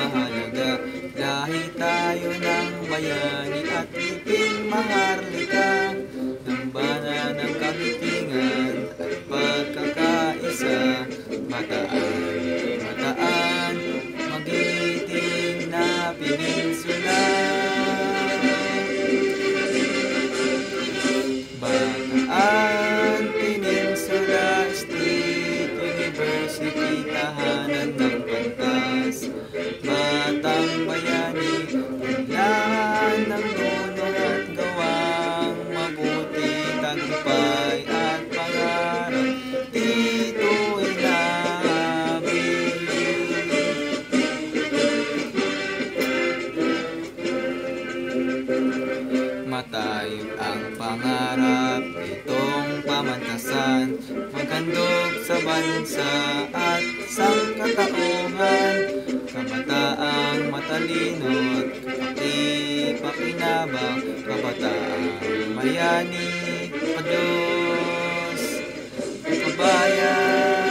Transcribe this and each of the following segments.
mahalaga. Lahi tayo ng bayani at liping maharlika ang pangarap itong pamantasan. Maghandog sa bansa at sangkatauhan Kabataang matalino't kapakipakinabang Kabataang mayani Padyos Kabayan.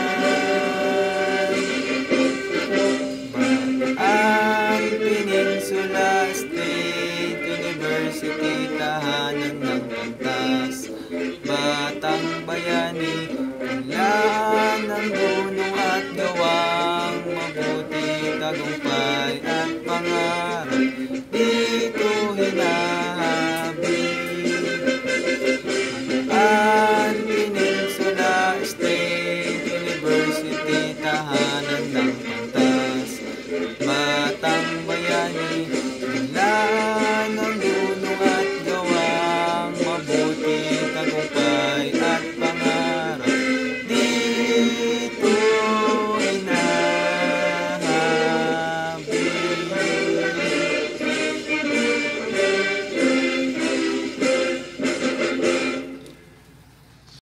Ang Peninsula State University. marunong at gawang mabuti tagumpay at pangarap. Dito hinahabing at Peninsula State University tahanan ng